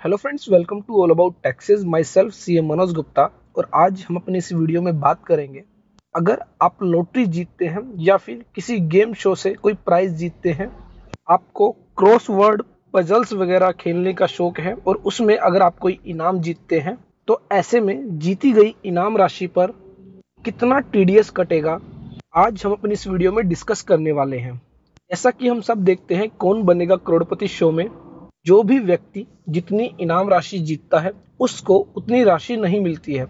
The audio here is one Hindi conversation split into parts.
Hello friends welcome to all about taxes myself C M Manoj Gupta और आज हम अपनी इस वीडियो में बात करेंगे, अगर आप लॉटरी जीतते हैं या फिर किसी गेम शो से कोई प्राइज जीतते हैं, आपको क्रॉस वर्ड पजल्स वगैरह खेलने का शौक है और उसमें अगर आप कोई इनाम जीतते हैं तो ऐसे में जीती गई इनाम राशि पर कितना टीडीएस कटेगा, आज हम अपनी इस वीडियो में डिस्कस करने वाले हैं। जैसा कि हम सब देखते हैं कौन बनेगा करोड़पति शो में जो भी व्यक्ति जितनी इनाम राशि जीतता है, उसको उतनी राशि नहीं मिलती है।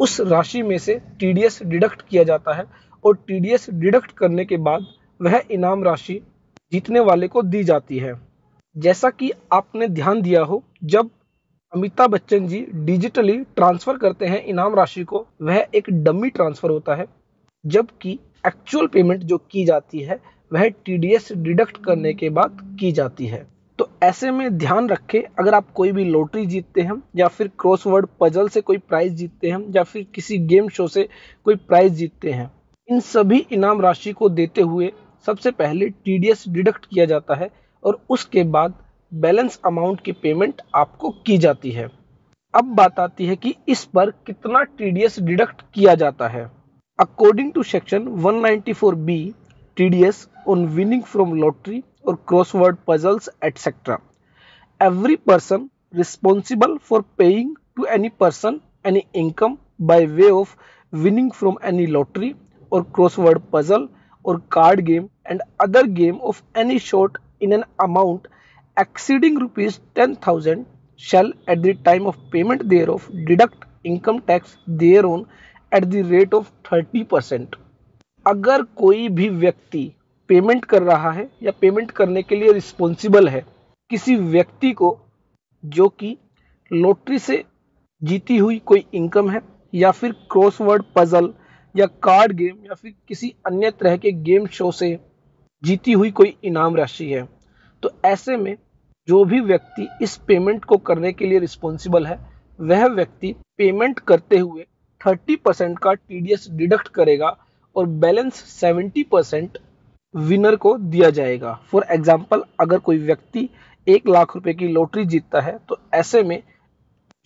उस राशि में से टीडीएस डिडक्ट किया जाता है और टीडीएस डिडक्ट करने के बाद वह इनाम राशि जीतने वाले को दी जाती है। जैसा कि आपने ध्यान दिया हो, जब अमिताभ बच्चन जी डिजिटली ट्रांसफ़र करते हैं इनाम राशि को, वह एक डमी ट्रांसफ़र होता है, जबकि एक्चुअल पेमेंट जो की जाती है, वह टीडीएस डिडक्ट करने के बाद की जाती है। तो ऐसे में ध्यान रखें, अगर आप कोई भी लॉटरी जीतते हैं, या फिर क्रॉसवर्ड पजल से कोई प्राइज जीतते हैं, या फिर किसी गेम शो से कोई प्राइज जीतते हैं, इन सभी इनाम राशि को देते हुए सबसे पहले टीडीएस डिडक्ट किया जाता है और उसके बाद बैलेंस अमाउंट की पेमेंट आपको की जाती है। अब बात आती है कि इस पर कितना टीडीएस डिडक्ट किया जाता है। According to section 194 B TDS on winning from lottery or crossword puzzles etcetera every person responsible for paying to any person any income by way of winning from any lottery or crossword puzzle or card game and other game of any sort in an amount exceeding rupees ten thousand shall at the time of payment thereof deduct income tax thereon at the rate of thirty percent अगर कोई भी व्यक्ति पेमेंट कर रहा है या पेमेंट करने के लिए रिस्पॉन्सिबल है, किसी व्यक्ति को जो कि लॉटरी से जीती हुई कोई इनकम है या फिर क्रॉसवर्ड पजल या कार्ड गेम या फिर किसी अन्य तरह के गेम शो से जीती हुई कोई इनाम राशि है तो ऐसे में जो भी व्यक्ति इस पेमेंट को करने के लिए रिस्पॉन्सिबल है, वह व्यक्ति पेमेंट करते हुए 30 परसेंट का टीडीएस डिडक्ट करेगा और बैलेंस 70 परसेंट विनर को दिया जाएगा। फॉर एग्ज़ाम्पल अगर कोई व्यक्ति एक लाख रुपए की लॉटरी जीतता है तो ऐसे में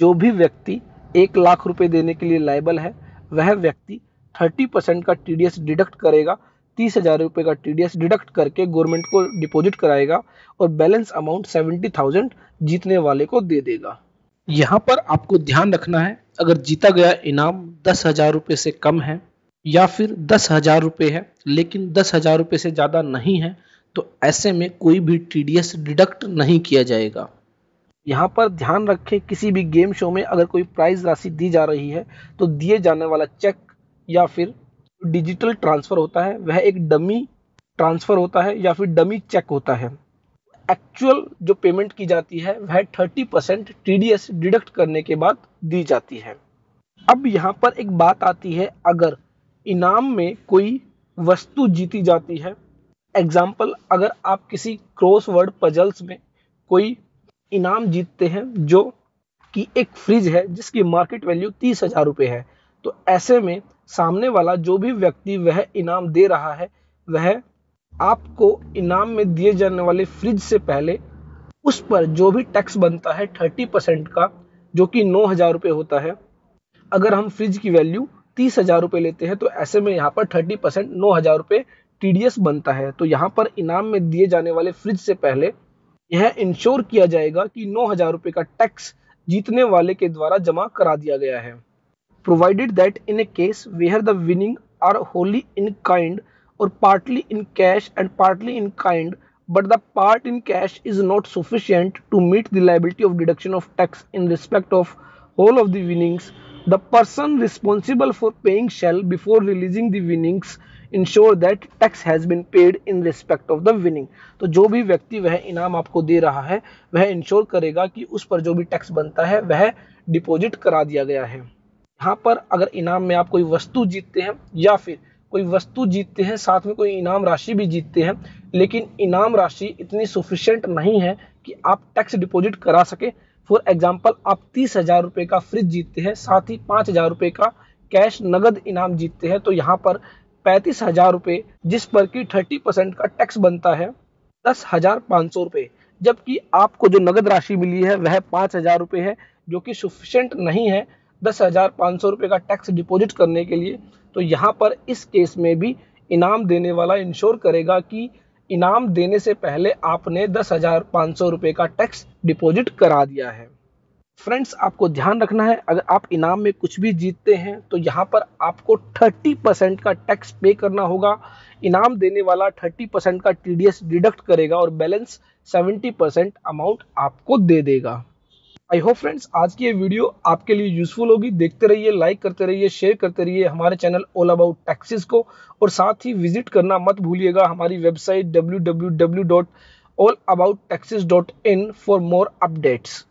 जो भी व्यक्ति एक लाख रुपए देने के लिए लाइबल है, वह व्यक्ति थर्टी परसेंट का टीडीएस डिडक्ट करेगा, तीस हज़ार रुपये का टीडीएस डिडक्ट करके गवर्नमेंट को डिपॉजिट कराएगा और बैलेंस अमाउंट सेवेंटी थाउज़ेंड जीतने वाले को दे देगा। यहाँ पर आपको ध्यान रखना है, अगर जीता गया इनाम दस हज़ार रुपये से कम है या फिर दस हज़ार रुपये है, लेकिन दस हज़ार रुपये से ज़्यादा नहीं है तो ऐसे में कोई भी टीडीएस डिडक्ट नहीं किया जाएगा। यहाँ पर ध्यान रखें, किसी भी गेम शो में अगर कोई प्राइज राशि दी जा रही है तो दिए जाने वाला चेक या फिर डिजिटल ट्रांसफ़र होता है, वह एक डमी ट्रांसफ़र होता है या फिर डमी चेक होता है। एक्चुअल जो पेमेंट की जाती है, वह 30 परसेंट टी डिडक्ट करने के बाद दी जाती है। अब यहाँ पर एक बात आती है, अगर इनाम में कोई वस्तु जीती जाती है। एग्ज़ाम्पल अगर आप किसी क्रॉस वर्ड पजल्स में कोई इनाम जीतते हैं जो कि एक फ्रिज है, जिसकी मार्केट वैल्यू तीस हज़ार रुपये है तो ऐसे में सामने वाला जो भी व्यक्ति वह इनाम दे रहा है, वह आपको इनाम में दिए जाने वाले फ्रिज से पहले उस पर जो भी टैक्स बनता है थर्टी परसेंट का, जो कि नौ हज़ार रुपये होता है, अगर हम फ्रिज की वैल्यू तीस हज़ार रुपये लेते हैं तो ऐसे में यहाँ पर थर्टी परसेंट नौ हज़ार रुपये टी बनता है। तो यहाँ पर इनाम में दिए जाने वाले फ्रिज से पहले यह इंश्योर किया जाएगा कि नौ हज़ार रुपये का टैक्स जीतने वाले के द्वारा जमा करा दिया गया है। Provided that in a case where the winning are wholly in kind or partly in cash and partly in kind but the part in cash is not sufficient to meet the liability of deduction of tax in respect of whole of the winnings The person responsible for paying shall before releasing the winnings ensure that tax has been paid in respect of the winning. तो जो भी व्यक्ति वह इनाम आपको दे रहा है, वह इंश्योर करेगा कि उस पर जो भी टैक्स बनता है, वह डिपॉजिट करा दिया गया है यहाँ पर अगर इनाम में आप कोई वस्तु जीतते हैं या फिर कोई वस्तु जीतते हैं, साथ में कोई इनाम राशि भी जीतते हैं, लेकिन इनाम राशि इतनी सुफिशियंट नहीं है कि आप टैक्स डिपॉजिट करा सके फॉर एग्ज़ाम्पल आप तीस हज़ार रुपए का फ्रिज जीतते हैं, साथ ही पाँच हज़ार रुपए का कैश नगद इनाम जीतते हैं तो यहाँ पर पैंतीस हज़ार रुपए, जिस पर की थर्टी परसेंट का टैक्स बनता है, दस हज़ार पाँच सौ रुपये जबकि आपको जो नगद राशि मिली है, वह पाँच हज़ार रुपये है, जो कि सुफिशेंट नहीं है दस हज़ार पाँच सौ रुपये का टैक्स डिपॉजिट करने के लिए। तो यहाँ पर इस केस में भी इनाम देने वाला इंश्योर करेगा कि इनाम देने से पहले आपने दस हज़ार पाँच सौ रुपये का टैक्स डिपॉजिट करा दिया है। फ्रेंड्स, आपको ध्यान रखना है, अगर आप इनाम में कुछ भी जीतते हैं तो यहाँ पर आपको 30 परसेंट का टैक्स पे करना होगा। इनाम देने वाला 30 परसेंट का टीडीएस डिडक्ट करेगा और बैलेंस 70 परसेंट अमाउंट आपको दे देगा। आई होप फ्रेंड्स आज की ये वीडियो आपके लिए यूजफुल होगी। देखते रहिए लाइक करते रहिए शेयर करते रहिए हमारे चैनल ऑल अबाउट टैक्सेस को। और साथ ही विज़िट करना मत भूलिएगा हमारी website W W W dot all about taxes dot in for more updates